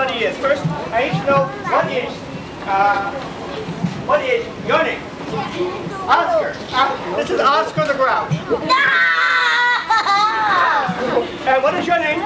everybody is. First, I need to know what is, uh, what is your name? Oscar. Uh, this is Oscar the Grouch. No! And uh, what is your name?